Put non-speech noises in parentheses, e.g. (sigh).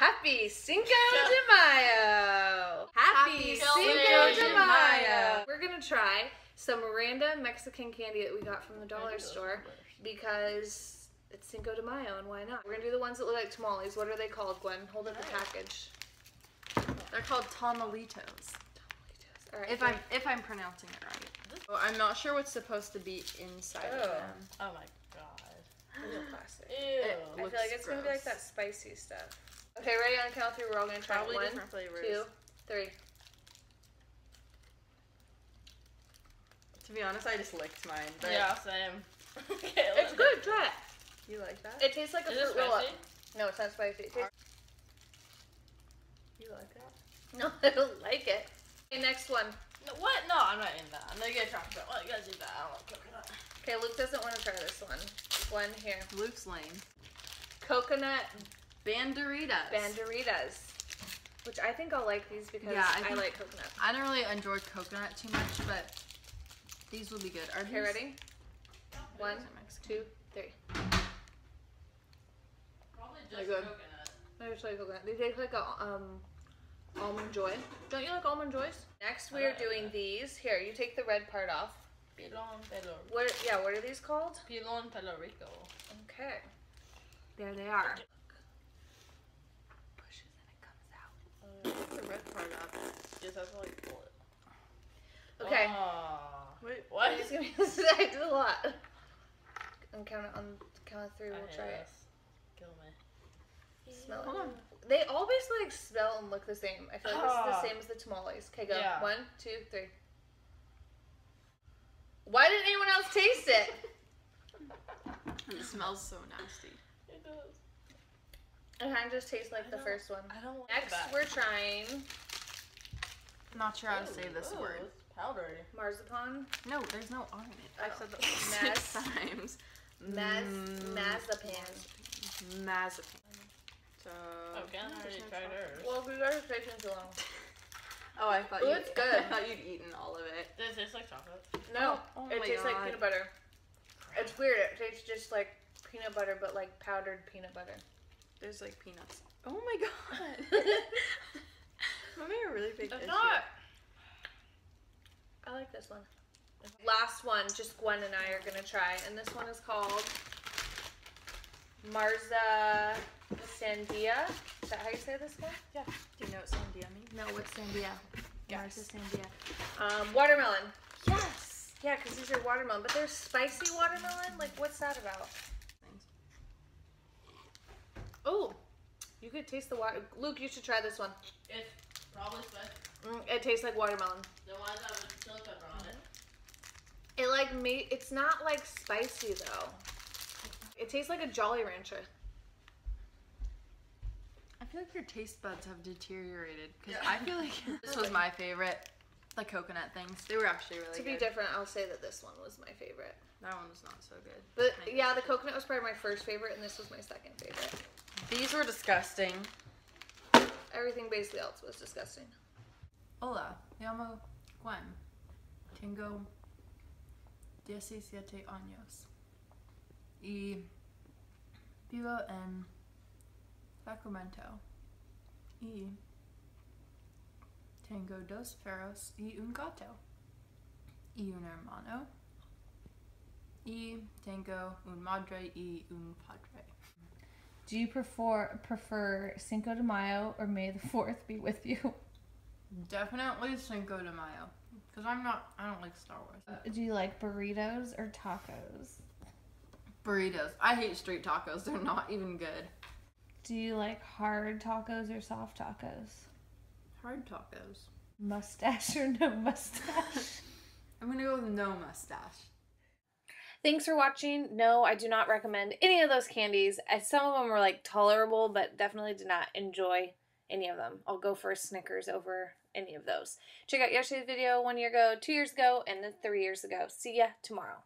Happy Cinco de Mayo! Happy, Happy Cinco Cinco de de Mayo! Mayo. We're gonna try some random Mexican candy that we got from the dollar store because it's Cinco de Mayo and why not? We're gonna do the ones that look like tamales. What are they called, Gwen? Hold up the package. They're called tamalitos. All right. If I'm if I'm pronouncing it right. Well, I'm not sure what's supposed to be inside Oh. of them. Oh my god. real plastic. Ew. It I feel like it's gonna be like that spicy stuff. Okay, ready on the count of three. We're all gonna try Probably it. One, different flavors. two, three. To be honest, I just licked mine. But yeah, same. (laughs) okay, It's good. Try it. You like that? It tastes like a Is fruit roll up. No, it's not spicy. It You like that? no, (laughs) I don't like it. Okay, next one. No, what? No, I'm not in that. I'm not gonna get chocolate. What? You guys do that. I don't like coconut. Okay, Luke doesn't want to try this one. One here. Luke's lane. Coconut Banderitas. banderitas. Which I think I'll like these because Yeah, I I, like coconut. I don't really enjoy coconut too much, but these will be good. Are Okay, these- ready? One, These are Mexican. two, three. Probably They're just good. coconut. I just like coconut. They taste like a um almond joy. Don't you like almond joys? Next, we are doing that. these. Here, you take the red part off. Pilon pelo. What? Yeah, what are these called? Pilon pelo rico. Okay. There they are. Pushes and it comes out. Take the red part up. Just have to like pull it. Okay. Ah. Wait. What? I'm just gonna I did a lot. And count it on count of three. We'll hate try it. this. Kill me. Smell Hold it. on. They always like smell and look the same. I feel like this is the same as the tamales. Okay, go. Yeah. One, two, three. Why didn't anyone else taste it? (laughs) It smells so nasty. It does. It kind of just tastes like I the first one. I don't like Next, that. we're trying Not sure how to say this ooh, word. it's Powdery. Marzipan. No, there's no R in it. I've Oh. said that like (laughs) six times. Maz, Mm, mazapan. Mazepin. So. Oh, Ken already tried chocolate. hers. Well, we got it taking too long. Oh, I thought Ooh, you. it's (laughs) good. I thought you'd eaten all of it. Does it taste like chocolate? No, Oh, oh it my tastes like peanut butter. It's weird. It tastes just like peanut butter, but like powdered peanut butter. There's like peanuts. Oh my god. (laughs) I'm having a really big It's issue. not. I like this one. Last one, just Gwen and I are gonna try, and this one is called Marza Sandia. Is that how you say this one? Yeah. Do you know what sandia means? No, what's Sandia? Yes. Marza Sandia. Um, watermelon. Yes. Yeah, because these are watermelon, but they're spicy watermelon. Like, what's that about? Things. Oh, you could taste the water. Luke, you should try this one. It's probably spicy. Mm, it tastes like watermelon. The ones that with chili pepper on it. It like me. It's not like spicy though. It tastes like a Jolly Rancher. I feel like your taste buds have deteriorated because Yeah. I feel like (laughs) this was my favorite. The coconut things. They were actually really good. to good. be different, I'll say that this one was my favorite. That one was not so good. But yeah, the coconut was probably my first favorite, and this was my second favorite. These were disgusting. Everything basically else was disgusting. Hola, llamo Gwen. Tengo 17 años. Y vivo en Sacramento. Y tengo dos perros y un gato. Y un hermano. Y tengo un madre y un padre. Do you prefer prefer Cinco de Mayo or May the Fourth be with you? Definitely Cinco de Mayo. Because I'm not, I don't like Star Wars. Do you like burritos or tacos? Burritos. I hate street tacos. They're not even good. Do you like hard tacos or soft tacos? Hard tacos. Mustache or no mustache? (laughs) I'm gonna go with no mustache. Thanks for watching. No, I do not recommend any of those candies. As some of them were like tolerable, but definitely did not enjoy any of them. I'll go for a Snickers over any of those. Check out yesterday's video one year ago, two years ago, and then three years ago. See ya tomorrow.